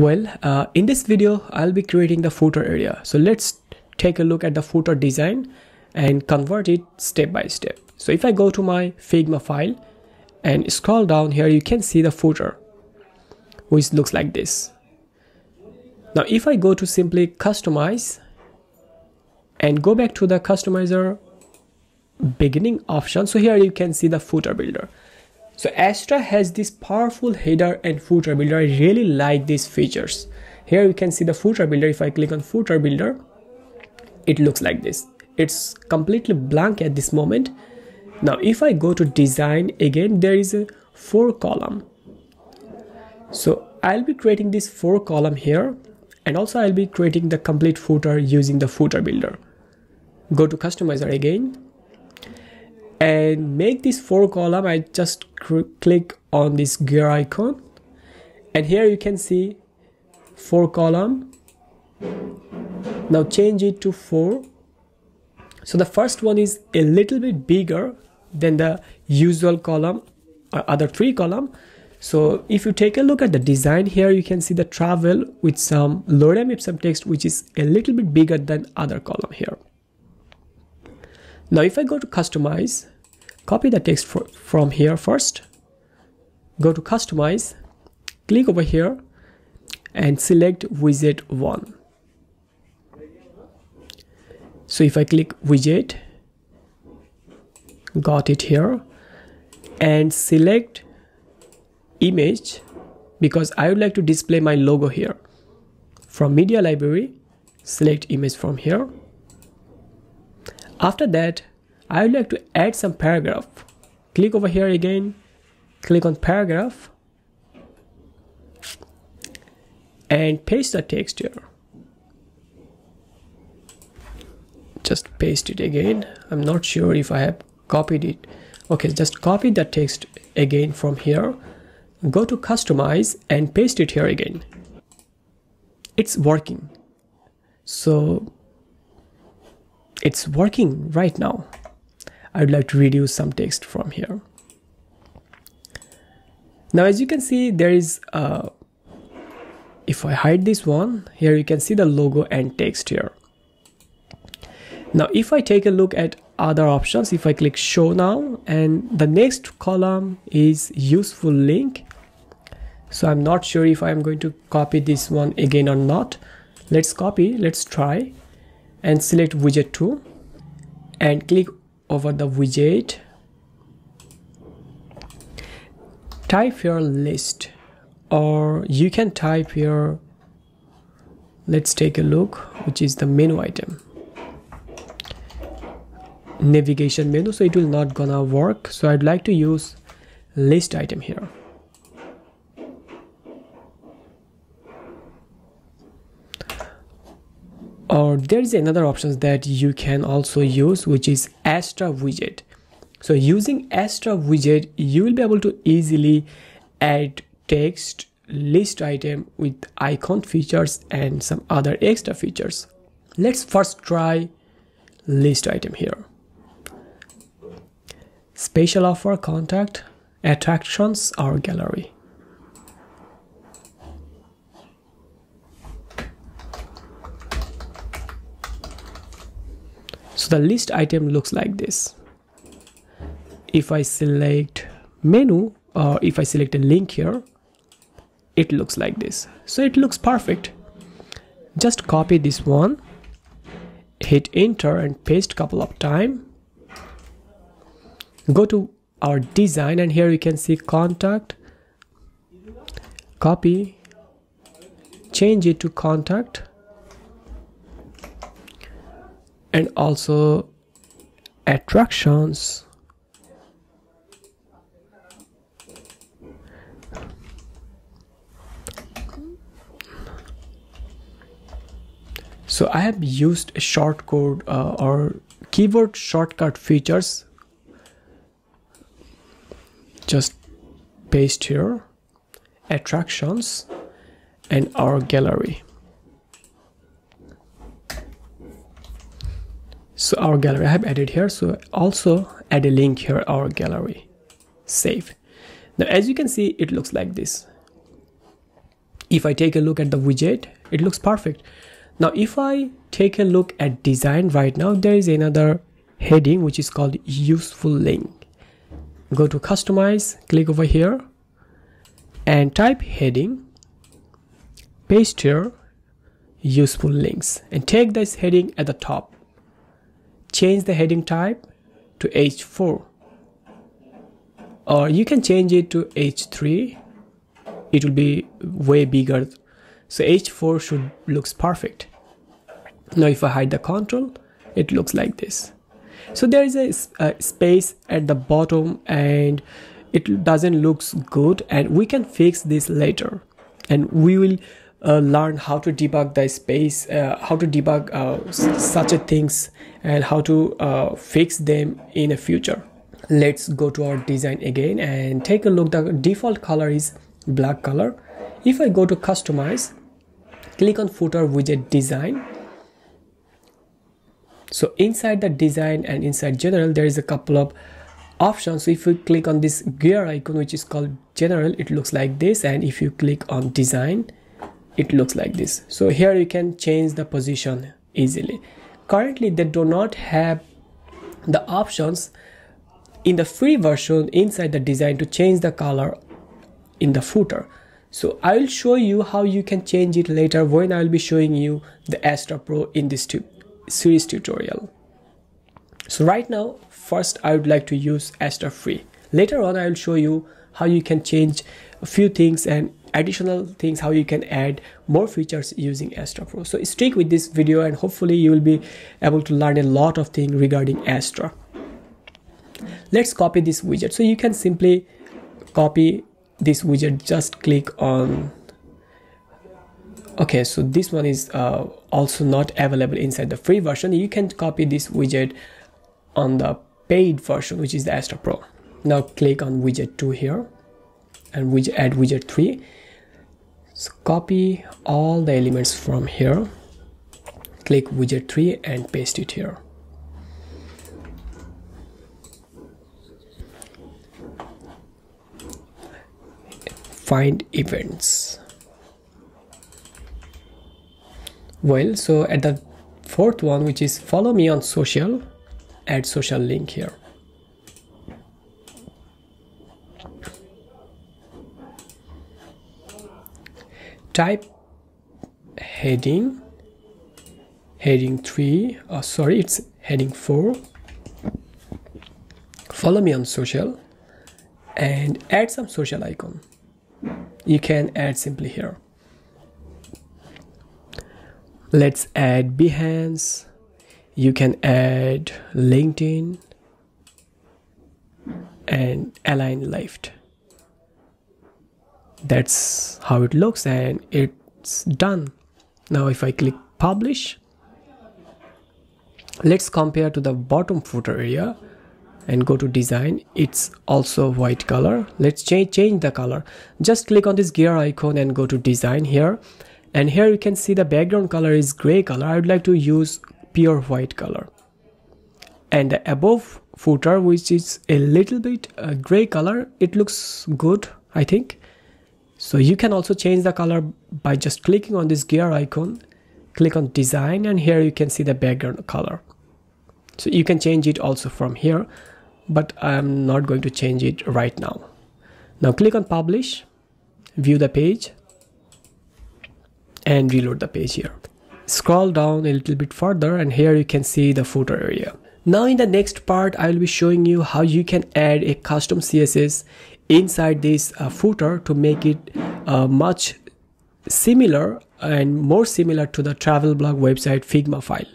Well, uh, in this video, I'll be creating the footer area. So let's take a look at the footer design and convert it step by step. So if I go to my Figma file and scroll down here, you can see the footer, which looks like this. Now, if I go to simply customize and go back to the customizer beginning option, so here you can see the footer builder. So Astra has this powerful header and footer builder. I really like these features. Here you can see the footer builder. If I click on footer builder, it looks like this. It's completely blank at this moment. Now if I go to design again, there is a four column. So I'll be creating this four column here and also I'll be creating the complete footer using the footer builder. Go to customizer again and make this four column. I just click on this gear icon. And here you can see four column. Now change it to four. So the first one is a little bit bigger than the usual column or other three column. So if you take a look at the design here you can see the travel with some lorem ipsum text which is a little bit bigger than other column here now if I go to customize, copy the text for, from here first, go to customize, click over here and select widget 1. So if I click widget, got it here and select image because I would like to display my logo here. From media library, select image from here after that, I would like to add some paragraph. Click over here again, click on paragraph and paste the text here. Just paste it again. I'm not sure if I have copied it. Okay, just copy the text again from here. Go to customize and paste it here again. It's working. So it's working right now. I would like to reduce some text from here. Now, as you can see, there is, uh, if I hide this one, here you can see the logo and text here. Now, if I take a look at other options, if I click show now, and the next column is useful link. So I'm not sure if I'm going to copy this one again or not. Let's copy, let's try and select widget 2 and click over the widget. Type your list or you can type your let's take a look which is the menu item. Navigation menu so it will not gonna work. So I'd like to use list item here or there is another option that you can also use which is astra widget. So using astra widget you will be able to easily add text list item with icon features and some other extra features. Let's first try list item here. Special offer contact attractions or gallery the list item looks like this. If I select menu or if I select a link here it looks like this. So it looks perfect. Just copy this one hit enter and paste couple of time. Go to our design and here you can see contact. Copy. Change it to contact and also attractions. So I have used a shortcode uh, or keyword shortcut features. Just paste here. Attractions and our gallery our gallery. I have added here so also add a link here our gallery. Save. Now as you can see it looks like this. If I take a look at the widget it looks perfect. Now if I take a look at design right now there is another heading which is called useful link. Go to customize click over here and type heading paste here useful links and take this heading at the top change the heading type to h4 or you can change it to h3 it will be way bigger. So h4 should looks perfect. Now if i hide the control it looks like this. So there is a, a space at the bottom and it doesn't looks good and we can fix this later. And we will uh, learn how to debug the space uh, how to debug uh, such a things and how to uh, fix them in the future. Let's go to our design again and take a look. The default color is black color. If i go to customize click on footer widget design. So inside the design and inside general there is a couple of options. So if you click on this gear icon which is called general it looks like this. And if you click on design it looks like this. So here you can change the position easily. Currently they do not have the options in the free version inside the design to change the color in the footer. So i will show you how you can change it later when i will be showing you the astra pro in this series tutorial. So right now first i would like to use astra free. Later on i will show you how you can change a few things and additional things how you can add more features using astra pro. So stick with this video and hopefully you will be able to learn a lot of things regarding astra let's copy this widget. So you can simply copy this widget. Just click on okay so this one is uh, also not available inside the free version. You can copy this widget on the paid version which is the Astra Pro. Now click on widget 2 here and widget add widget 3 so copy all the elements from here. Click widget 3 and paste it here. Find events. Well so at the fourth one which is follow me on social add social link here type heading heading 3 oh sorry it's heading 4 follow me on social and add some social icon. You can add simply here. Let's add behance. You can add linkedin and align left that's how it looks and it's done. Now if i click publish let's compare to the bottom footer area and go to design. It's also white color. Let's change change the color. Just click on this gear icon and go to design here. And here you can see the background color is gray color. I would like to use pure white color. And the above footer which is a little bit uh, gray color it looks good i think so you can also change the color by just clicking on this gear icon click on design and here you can see the background color. So you can change it also from here but i'm not going to change it right now. Now click on publish view the page and reload the page here. Scroll down a little bit further and here you can see the footer area. Now in the next part i will be showing you how you can add a custom css inside this uh, footer to make it uh, much similar and more similar to the travel blog website figma file